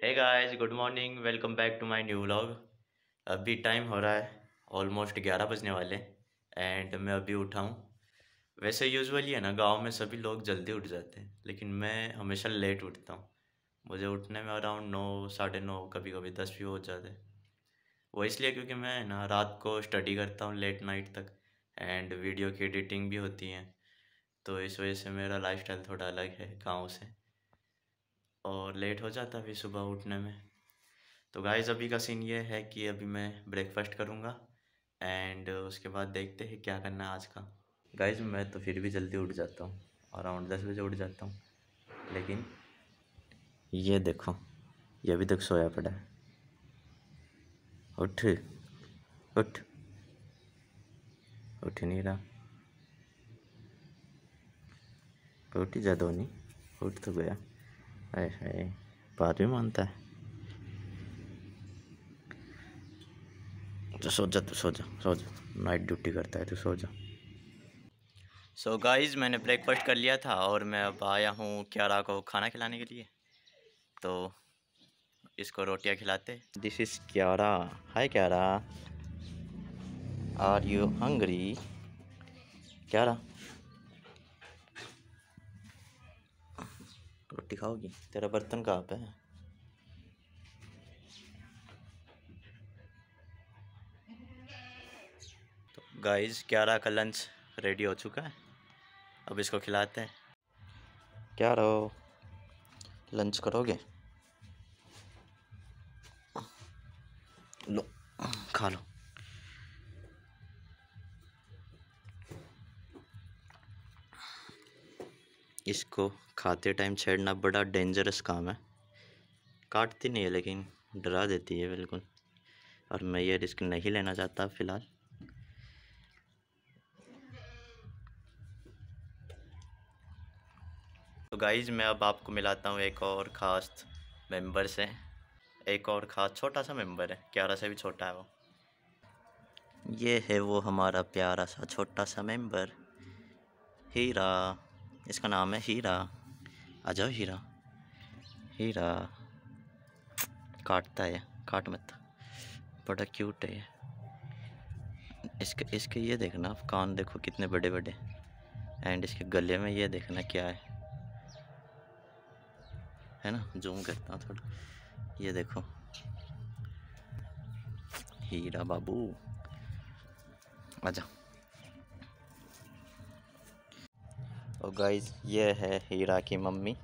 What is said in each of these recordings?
Hey guys good morning welcome back to my new vlog अभी time हो रहा है ऑलमोस्ट ग्यारह बजने वाले एंड मैं अभी उठा हूँ। वैसे यूजुअली है ना, गाँव में सभी लोग जल्दी उठ जाते हैं, लेकिन मैं हमेशा लेट उठता हूँ। मुझे उठने में अराउंड नौ, साढ़े नौ कभी कभी दस भी हो जाते वो इसलिए क्योंकि मैं ना रात को स्टडी करता हूँ लेट नाइट तक एंड वीडियो की एडिटिंग भी होती है तो इस वजह से मेरा लाइफस्टाइल थोड़ा अलग है गाँव से। और लेट हो जाता फिर सुबह उठने में। तो गाइस अभी का सीन ये है कि अभी मैं ब्रेकफास्ट करूँगा एंड उसके बाद देखते हैं क्या करना है आज का। गाइस मैं तो फिर भी जल्दी उठ जाता हूँ अराउंड दस बजे उठ जाता हूँ। लेकिन ये देखो, ये अभी तक सोया पड़ा है। उठ उठ। उठ नहीं रहा। ही जा नहीं उठ तो गया। अरे बात भी मानता है। तो सो जा तो सो जा सो जा। नाइट ड्यूटी करता है तो सो जा। सो so गाइस मैंने ब्रेकफास्ट कर लिया था और मैं अब आया हूँ क्यारा को खाना खिलाने के लिए। तो इसको रोटियाँ खिलाते। This is Kiara. Hi Kiara. Are you hungry Kiara. रोटी खाओगी तेरा बर्तन कहाँ पे है? तो गाइस ग्यारह का लंच रेडी हो चुका है। अब इसको खिलाते हैं। क्या रहो? लंच करोगे? लो, खा लो। इसको खाते टाइम छेड़ना बड़ा डेंजरस काम है। काटती नहीं है, लेकिन डरा देती है बिल्कुल। और मैं ये रिस्क नहीं लेना चाहता फ़िलहाल। तो गाइज़ मैं अब आपको मिलाता हूँ एक और ख़ास मेंबर से। एक और ख़ास, छोटा सा मेंबर है ग्यारह से भी छोटा है वो। ये है वो हमारा प्यारा सा, छोटा सा मेंबर हीरा। इसका नाम है हीरा। आ जाओ हीरा। हीरा। काटता है, काट मत। बड़ा क्यूट है इसके इसके ये देखना, कान देखो कितने बड़े बड़े एंड इसके गले में ये देखना क्या है। है ना? जूम करता हूँ थोड़ा। ये देखो। हीरा बाबू। आजा और गाइस ये है हीरा की मम्मी।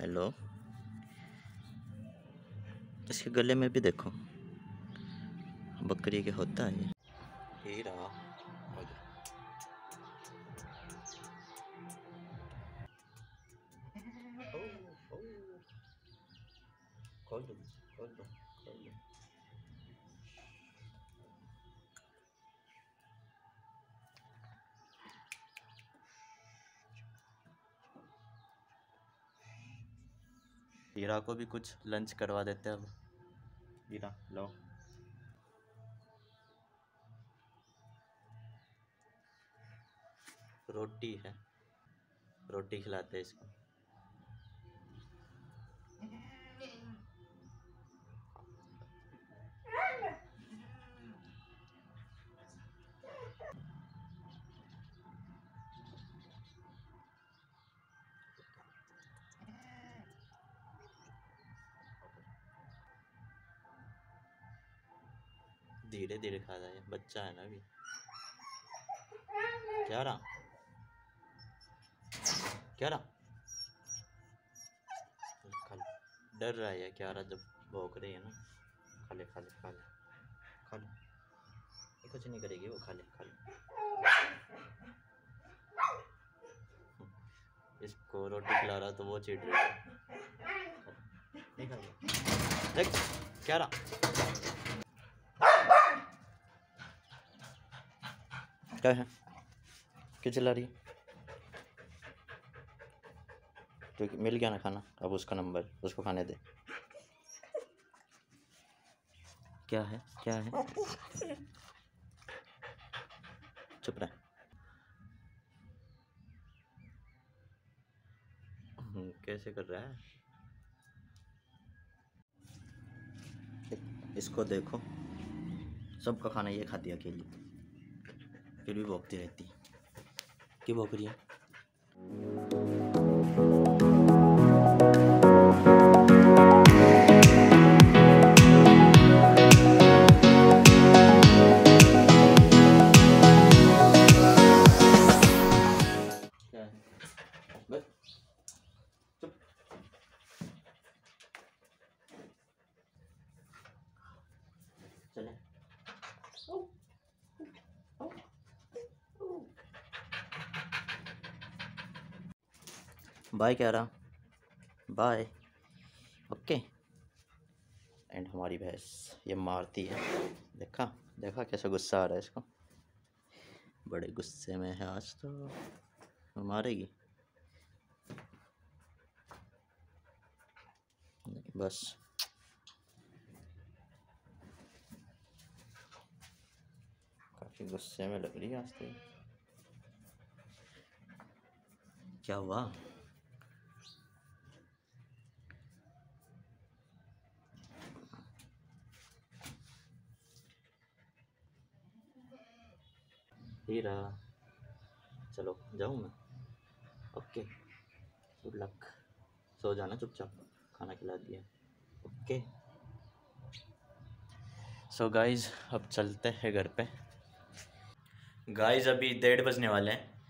हेलो इसके गले में भी देखो। बकरी के होता है ये। हीरा खोल दो खोल दो। हीरा को भी कुछ लंच करवा देते हैं अब। हीरा, लो। रोटी है। रोटी खिलाते हैं इसको। धीरे धीरे खा जाए, बच्चा है ना अभी। क्या रहा? क्या रहा? ले। डर रहा है क्या रहा? जब भोग रही है ना। खा ले खा ले खा ले खा ले। ये कुछ नहीं करेगी वो, खा ले खा ले। इसको रोटी खिला रहा तो वो चिढ़ रही है। नहीं खा देख, क्या रहा? क्या है? क्यों चिल्ला रही तो मिल गया ना खाना? अब उसका नंबर उसको खाने दे। क्या है? क्या है? चुप रहे। हम्म, कैसे कर रहा है? इसको देखो। सबका खाना ये खाती अकेली। फिर भी भोगती रहती क्यों भोग रही है? चले। बाय कह रहा बाय ओके एंड हमारी भैंस ये मारती है। देखा? देखा कैसा गुस्सा आ रहा है इसको? बड़े गुस्से में है आज तो। मारेगी? बस। काफ़ी गुस्से में लग रही है आज तो। क्या हुआ? हीरा चलो, जाऊँ मैं? ओके। गुड लक सो जाना चुपचाप। खाना खिला दिया। ओके। सो गाइस अब चलते हैं घर पे। गाइस अभी डेढ़ बजने वाले हैं।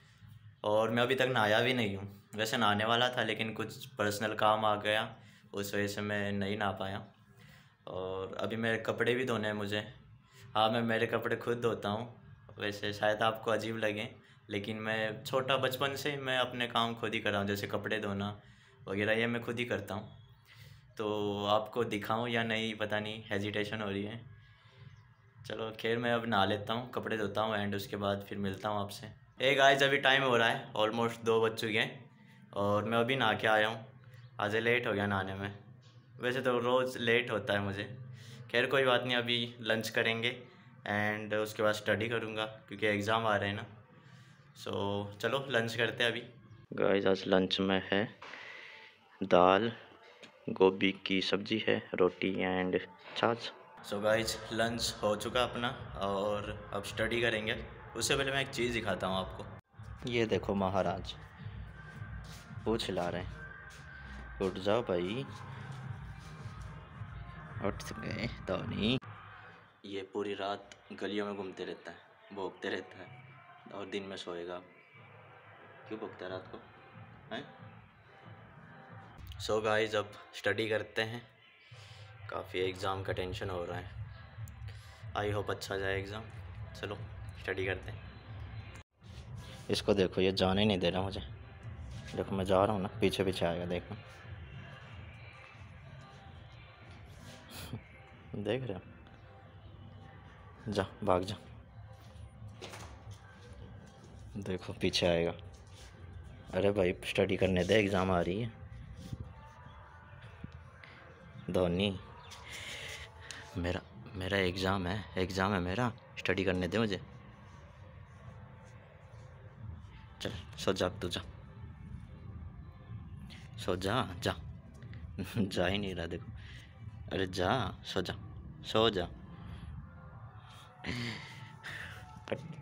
और मैं अभी तक नहाया भी नहीं हूँ। वैसे नहाने वाला था, लेकिन कुछ पर्सनल काम आ गया। उस वजह से मैं नहीं नहा पाया। और अभी मेरे कपड़े भी धोने हैं मुझे। हाँ मैं मेरे कपड़े खुद धोता हूँ। वैसे शायद आपको अजीब लगे, लेकिन मैं छोटा बचपन से मैं अपने काम खुद ही कर रहा हूँ, जैसे कपड़े धोना वगैरह, ये मैं खुद ही करता हूँ। तो आपको दिखाऊँ या नहीं, पता नहीं हेजिटेशन हो रही है। चलो, खैर मैं अब नहा लेता हूँ, कपड़े धोता हूँ एंड उसके बाद फिर मिलता हूँ आपसे। ए गाइस अभी टाइम हो रहा है ऑलमोस्ट दो बज चुके हैं और मैं अभी नहा के आया हूँ। आज लेट हो गया नहाने में। वैसे तो रोज़ लेट होता है मुझे। खैर कोई बात नहीं, अभी लंच करेंगे। एंड उसके बाद स्टडी करूँगा क्योंकि एग्ज़ाम आ रहे हैं ना। सो so, चलो लंच करते हैं अभी। गाइस आज लंच में है दाल गोभी की सब्ज़ी है रोटी एंड छाछ। सो गाइज़ लंच हो चुका अपना और अब स्टडी करेंगे। उससे पहले मैं एक चीज़ दिखाता हूँ आपको। ये देखो महाराज पूछ ला रहे हैं। उठ जाओ भाई। उठ गए तो नहीं ये पूरी रात गलियों में घूमते रहता है भोगते रहता है और दिन में सोएगा। क्यों भोगता है रात को? हैं? सो गाइस अब स्टडी करते हैं। काफ़ी एग्ज़ाम का टेंशन हो रहा है। आई होप अच्छा जाए एग्ज़ाम चलो स्टडी करते हैं। इसको देखो, ये जाने नहीं दे रहा मुझे। देखो, मैं जा रहा हूँ ना, पीछे पीछे आएगा, देखो। देख रहे हो? जा, भाग जा। देखो, पीछे आएगा। अरे भाई स्टडी करने दे एग्ज़ाम आ रही है। धोनी, मेरा मेरा एग्ज़ाम है एग्ज़ाम है मेरा। स्टडी करने दे मुझे। चल, सो जा, तू जा। सो जा जा। जा ही नहीं रहा, देखो। अरे जा, सो जा सो जा।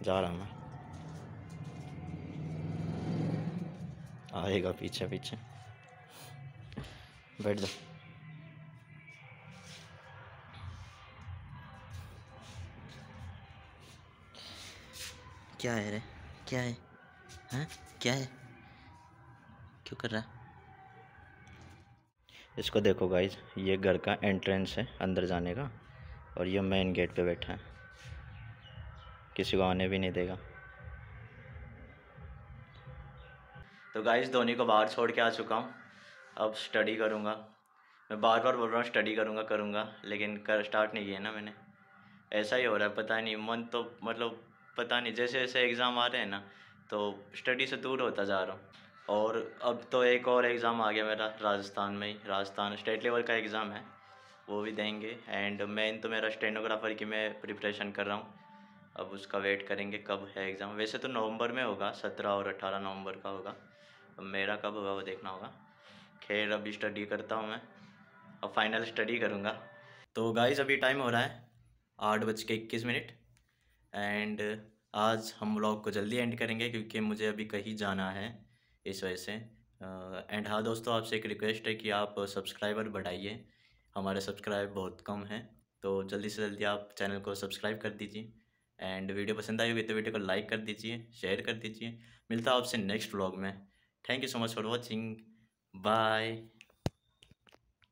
जा रहा मैं। आएगा पीछे पीछे। बैठ जा। क्या है रे? क्या है? हैं? क्या है? क्यों कर रहा है? इसको देखो गाइज़ ये घर का एंट्रेंस है अंदर जाने का और ये मेन गेट पे बैठा है। किसी को आने भी नहीं देगा। तो गाइज़ धोनी को बाहर छोड़ के आ चुका हूँ। अब स्टडी करूँगा। मैं बार बार बोल रहा हूँ स्टडी करूँगा करूँगा, लेकिन कर स्टार्ट नहीं किया ना मैंने। ऐसा ही हो रहा है, पता नहीं, मन तो मतलब पता नहीं, जैसे जैसे एग्ज़ाम आ रहे हैं ना तो स्टडी से दूर होता जा रहा हूँ। और अब तो एक और एग्ज़ाम आ गया मेरा, राजस्थान में ही। राजस्थान स्टेट लेवल का एग्ज़ाम है, वो भी देंगे। एंड मेन तो मेरा स्टेनोग्राफ़र की मैं प्रिपरेशन कर रहा हूँ। अब उसका वेट करेंगे कब है एग्ज़ाम वैसे तो नवंबर में होगा, सत्रह और अट्ठारह नवंबर का होगा। अब मेरा कब होगा वो देखना होगा। खैर, अभी स्टडी करता हूँ मैं। अब फाइनल स्टडी करूँगा। तो गाइस अभी टाइम हो रहा है आठ बज के इक्कीस मिनट। एंड आज हम ब्लॉग को जल्दी एंड करेंगे क्योंकि मुझे अभी कहीं जाना है इस वजह से। एंड हाँ दोस्तों, आपसे एक रिक्वेस्ट है कि आप सब्सक्राइबर बढ़ाइए। हमारे सब्सक्राइब बहुत कम हैं। तो जल्दी से जल्दी आप चैनल को सब्सक्राइब कर दीजिए। एंड वीडियो पसंद आई होगी तो वीडियो को लाइक कर दीजिए, शेयर कर दीजिए। मिलता है आपसे नेक्स्ट व्लॉग में। Thank you so much for watching bye